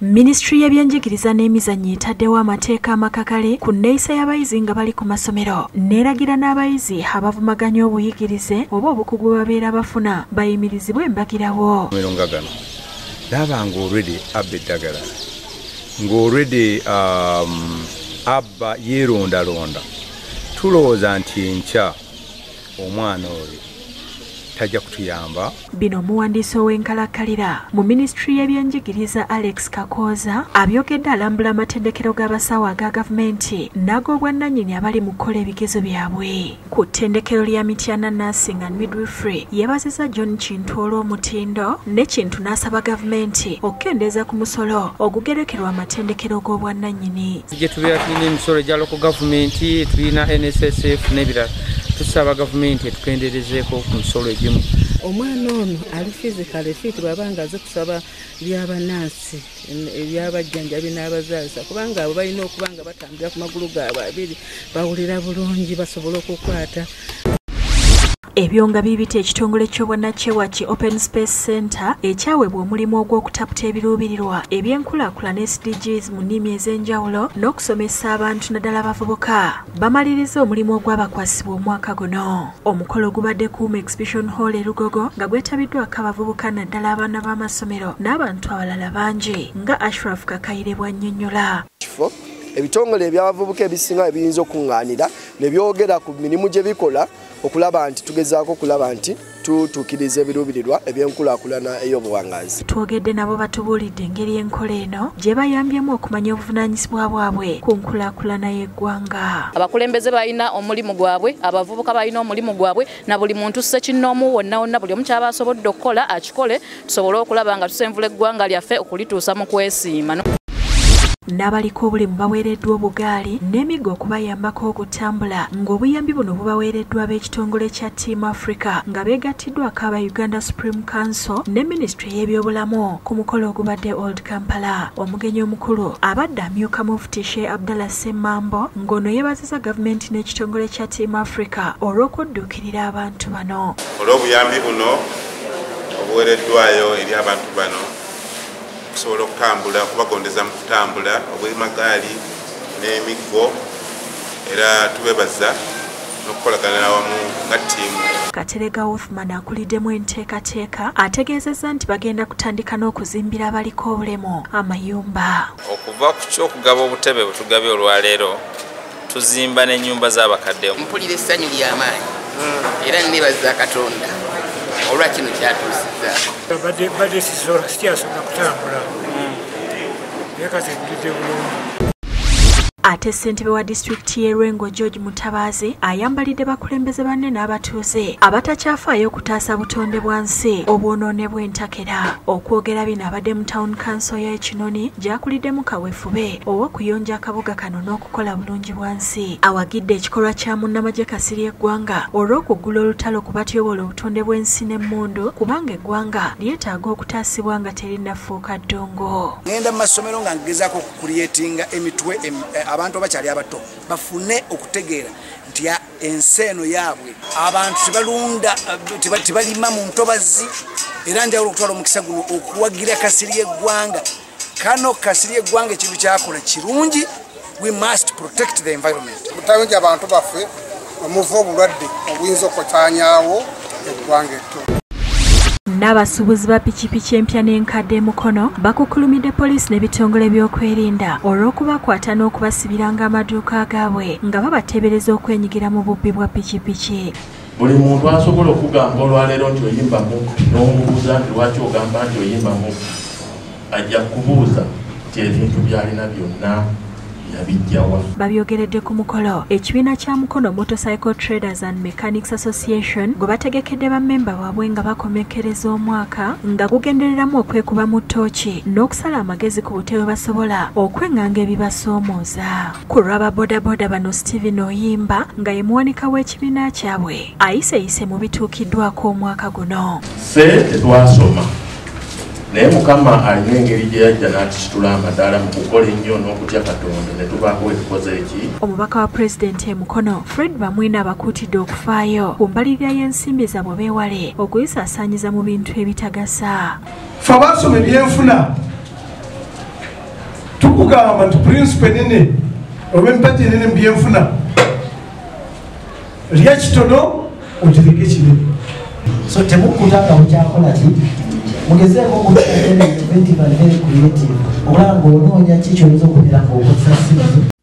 minisitule y'ebyenjigiriza n'emizannyo etaddewo amateeka amakakale ku nneeyisa y'abayizi nga bali ku masomero. Neeragira n'abayizi abavumaganya obuyigirize oba obukugu babeera bafuna bayimirizibwe embagirawo amasomero nga gano laba nga olredi abba eddagala ng'olredi um, abba yeerondalonda tulowooza nti enkya omwana oyo tajja kutuyamba. Bino omuwandiisi ow'enkalakkalira mu minisitule y'ebyenjigiriza alex kakooza abyogedde alambula amatendekero g'abasawo aga gavumenti n'ag'obwannannyini abali mu kukola ebigezo byabwe. Ku ttendekero lya mityana nursing and midwifery yeebazizza john kintu olw'omutindo ne kintu n'asaba gavumenti okukendeeza ku musolo ogugerekerwa amatendekero g'obwannannyini. Gye tubeera tulina emisolo egya loko gavumenti tulina nssf n'ebirala tusaba gavumenti etukenderezeeko ku misolo egimu. Omwana ono ali fizikale fit bwaba nga aze kusaba byabanaasi ebyabajjanjabi n'abazaalisa kubanga abo balina okuba nga batambulira ku magulu gaabwe abiri bawulira bulungi basobole okukwata ebyo nga bibita ekitongole ky'obwannakyewa open space center ekyaweebwa omulimu ogw'okutaputa ebiruubirirwa ebyenkulaakulana sdgs mu nnimi ez'enjawulo n'okusomesa abantu naddala abavubuka. Bamaliriza omulimu ogwabakwasibwa omwaka guno. Omukolo gubadde kuuma exhibition hall e lugogo nga gwetabiddwako abavubuka naddala abaana b'amasomero n'abantu abalala bangi nga ashraf kakayire bwannyonnyola kifo ebitongole ebyabavubuka ebisinga ebiyinza okuŋŋaanira ne byogera ku mirimu gye bikola okulaba nti tugezaako okulaba nti tutuukiriza ebiruubirirwa ebyenkulaakulana ey'obuwangazi. Twogedde nabo batubuulidde engeri enkola eno gye bayambyemu okumanya obuvunaanyizibwa bwabwe ku nkulaakulana y'eggwanga. Abakulembeze balina omulimu gwabwe abavubuka balina omulimu gwabwe na buli muntu ssekinnoomu wonna wonna buli omu kyaba asobodde okukola akikole tusobole okulaba nga tusenvula eggwanga lyaffe okulituusa mu kwesiima n'abaliko obulemu baweereddwa obugaali n'emiggo okubayambako okutambula ng'obuyambi buno bubaweereddwa ab'ekitongole kya team africa nga beegattiddwako aba uganda supreme council ne minisitule y'ebyobulamu ku mukolo ogubadde old kampala. Omugenyi omukulu abadde amyuka mufuti she abdallah semmambo ng'ono yeebaziza gavumenti n'ekitongole kya team africa olw'okudduukirira abantu bano. Olw'obuyambi buno obuweereddwayo eri abantu bano okusobola okutambula okubagondeza mu kutambula obwemagaali n'emiggo era tubebaza n'okukolagana wamu nga ttiimu. Katerega wolfman akuliddemu enteekateeka ategeezezza nti bagenda kutandika n'okuzimbira abaliko obulemu amayumba. Okuva ku kyokugaba obutebe bwe tugabye olwaleero tuzimba n'ennyumba z'abakadde mpulira essanyu ly'amaanyi. Era nebaza katonda olwa kino kyatuusizza badde sisobola sikyasobola kutambula naye kati mpulidde bulungi ate ssentebe wa disitulikiti y'e Lwengo george mutabaazi ayambalidde bakulembeze banne n'abatuuze abatakyafaayo okutaasa butonde bwa nsi obwonoone bw'entakera. Okwogera bino abadde mu town council y'ekinoni gy'akuliddemu kaweefube ow'okuyonja akabuga kano n'okukola bulungi bwa nsi. Awagidde ekikolwa kya munnamagye kasiri eggwanga olw'okuggula olutalo ku batyobola obutonde bw'ensi n'emmundu kubanga eggwanga lyetaaga okutaasibwa nga terinnafuuka ddongo. Ŋenda mu masomero nga ngezaako okukulyetinga emitwe abantu abakyali abato bafune okutegeera nti ensi eno yaabwe abantu tebalunda tebalima mu ntobazi. Era njawulo okutwala omukisa guno okuwagira kasiri eggwanga kano kasiri eggwanga ekintu kyakola kirungi. We must protect the environment. Butabinja abantu baffe omuva obulwadde obuyinza okutanyaawo eggwanga etto n'abasuubuzi ba pikipiki empya n'enkadde mukono bakukulumidde poliisi n'ebitongole by'okwerinda olw'okubakwata n'okubasibiranga amaduuka gaabwe nga babateebereza okwenyigira mu bubbi bwa pikipiki. Buli muntu asobola okugamba olwaleero nti oyimbamu n'omubuuza nti lwaki ogamba nti oyimbamu ajja kubuuza nti ebintu byalina byonna babyogeredde ku mukolo ekibiina kya mukono motorcycle traders and mechanics association gwe bategekedde bammemba baabwe nga bakomekereza omwaka nga gugendereramu okwekuba mu ttooki n'okusala amagezi ku butebe basobola okweŋŋanga ebibasoomooza. Ku lw'ababodaboda bano stephen oyimba nga ye muwanika w'ekibiina kyabwe ayiseyise mu bituukiddwako omwaka guno. Se tetwasoma naye mukama alina engeri gye yajja n'atusitula amadaala mu kukola ennyo n'okutya katonda ne tubaako wetukoze eki omubaka wa pulezidenti emukono fred bamwine abakuutidde okufaayo ku mbalirira y'ensimbi zaabwe beewale okuyisaasaanyiza mu bintu ebitagasa. Fe abaasoma ebyenfuna tukugamba nti prinsipe nene oba empati enene mubyenfuna lya kitono otereke kinene so temukkuta nga mukyakola ki mugezeeko okubeera ebintu bitiva ne creative obulamu bw'onoonya ki ky'oyinza okubeera ng'okozesa simu